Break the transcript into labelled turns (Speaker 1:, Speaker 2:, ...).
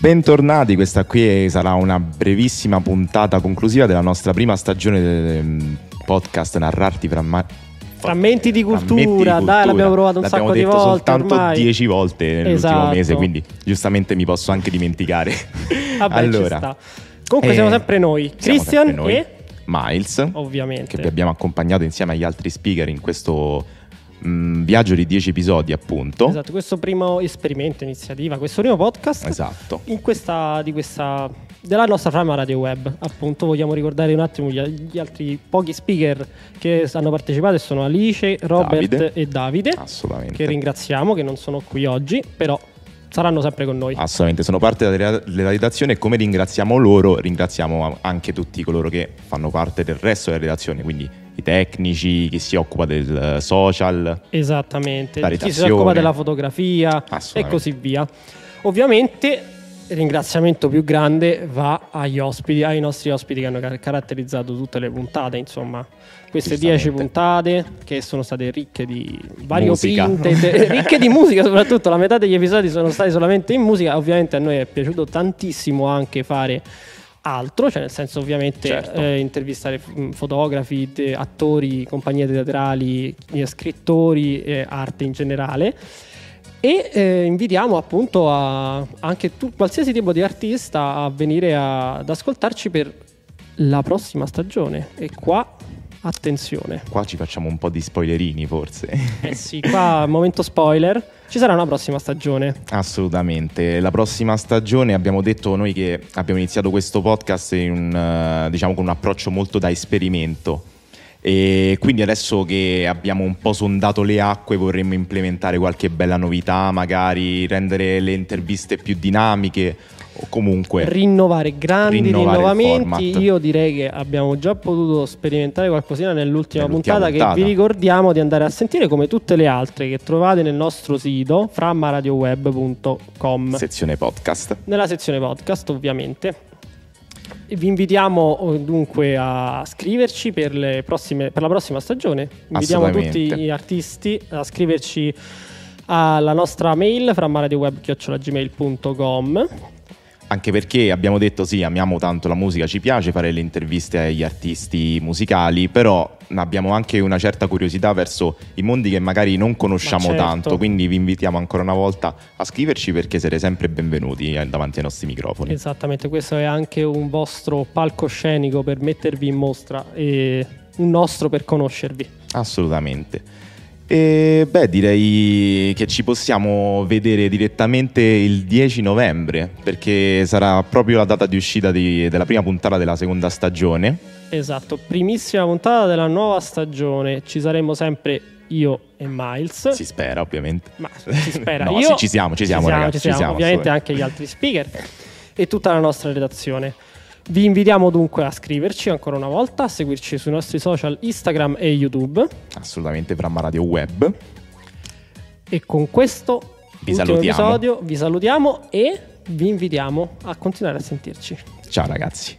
Speaker 1: Bentornati, questa qui sarà una brevissima puntata conclusiva della nostra prima stagione del podcast Narrarti fra
Speaker 2: Frammenti di cultura,
Speaker 1: Frammenti di cultura.
Speaker 2: dai, l'abbiamo provato un
Speaker 1: L'abbiamo
Speaker 2: sacco di
Speaker 1: detto
Speaker 2: volte
Speaker 1: soltanto
Speaker 2: ormai.
Speaker 1: dieci volte nell'ultimo
Speaker 2: Esatto.
Speaker 1: mese, quindi giustamente mi posso anche dimenticare.
Speaker 2: Vabbè,
Speaker 1: allora.
Speaker 2: Comunque
Speaker 1: eh,
Speaker 2: siamo sempre noi,
Speaker 1: siamo
Speaker 2: Christian
Speaker 1: sempre noi.
Speaker 2: e
Speaker 1: Miles,
Speaker 2: ovviamente.
Speaker 1: che vi abbiamo accompagnato insieme agli altri speaker in questo mm, viaggio di 10 episodi, appunto.
Speaker 2: Esatto, questo primo esperimento, iniziativa, questo primo podcast
Speaker 1: Esatto.
Speaker 2: in questa, di questa, della nostra Frama Radio Web. Appunto, vogliamo ricordare un attimo gli, gli altri pochi speaker che hanno partecipato e sono Alice, Robert
Speaker 1: Davide.
Speaker 2: e Davide,
Speaker 1: Assolutamente.
Speaker 2: che ringraziamo, che non sono qui oggi, però saranno sempre con noi.
Speaker 1: Assolutamente, sono parte della, redazione e come ringraziamo loro, ringraziamo anche tutti coloro che fanno parte del resto della redazione, quindi i tecnici, chi si occupa del eh, social.
Speaker 2: Esattamente, chi si occupa della fotografia e così via. Ovviamente ringraziamento più grande va agli ospiti, ai nostri ospiti che hanno car- caratterizzato tutte le puntate, insomma, queste dieci
Speaker 1: Giustamente.
Speaker 2: puntate che sono state ricche di variopinte, de- ricche di musica soprattutto, la metà degli episodi sono stati solamente in musica, ovviamente a noi è piaciuto tantissimo anche fare altro, cioè nel senso ovviamente
Speaker 1: Certo.
Speaker 2: eh, intervistare mh, fotografi, attori, compagnie teatrali, eh, scrittori, eh, arte in generale. E eh, invitiamo appunto a anche tu, qualsiasi tipo di artista a venire a- ad ascoltarci per la prossima stagione. E qua, attenzione,
Speaker 1: Qua ci facciamo un po' di spoilerini forse.
Speaker 2: eh sì, qua momento spoiler, ci sarà una prossima stagione.
Speaker 1: Assolutamente. La prossima stagione abbiamo detto noi che abbiamo iniziato questo podcast in un, eh, diciamo, con un approccio molto da esperimento. E quindi adesso che abbiamo un po' sondato le acque vorremmo implementare qualche bella novità, magari rendere le interviste più dinamiche o comunque
Speaker 2: rinnovare grandi
Speaker 1: Rinnovare
Speaker 2: rinnovamenti. Io direi che abbiamo già potuto sperimentare qualcosina nell'ultima,
Speaker 1: Nell'ultima
Speaker 2: puntata,
Speaker 1: puntata.
Speaker 2: che vi ricordiamo di andare a sentire come tutte le altre che trovate nel nostro sito frammaradioweb.com
Speaker 1: sezione podcast.
Speaker 2: nella sezione podcast ovviamente. Vi invitiamo oh, dunque a scriverci per, le prossime- per la prossima stagione. Invitiamo tutti gli artisti a scriverci alla nostra mail frammaradioweb.gmail.com
Speaker 1: Anche perché abbiamo detto sì, amiamo tanto la musica, ci piace fare le interviste agli artisti musicali, però abbiamo anche una certa curiosità verso i mondi che magari non conosciamo
Speaker 2: Ma certo.
Speaker 1: tanto, quindi vi invitiamo ancora una volta a scriverci perché siete sempre benvenuti eh, davanti ai nostri microfoni.
Speaker 2: Esattamente, questo è anche un vostro palcoscenico per mettervi in mostra e un nostro per conoscervi.
Speaker 1: Assolutamente. E beh, direi che ci possiamo vedere direttamente il 10 novembre, perché sarà proprio la data di uscita di- della prima puntata della seconda stagione.
Speaker 2: Esatto, primissima puntata della nuova stagione. Ci saremo sempre io e Miles.
Speaker 1: Si spera, ovviamente.
Speaker 2: Ma si spera.
Speaker 1: No,
Speaker 2: io,
Speaker 1: sì, ci siamo, ci siamo, ragazzi,
Speaker 2: ci
Speaker 1: ci
Speaker 2: siamo.
Speaker 1: siamo,
Speaker 2: Ovviamente anche gli altri speaker e tutta la nostra redazione. Vi invitiamo dunque a scriverci ancora una volta, a seguirci sui nostri social Instagram e YouTube.
Speaker 1: Assolutamente, Framma Radio Web.
Speaker 2: E con questo
Speaker 1: vi
Speaker 2: episodio vi salutiamo e vi invitiamo a continuare a sentirci.
Speaker 1: Ciao ragazzi.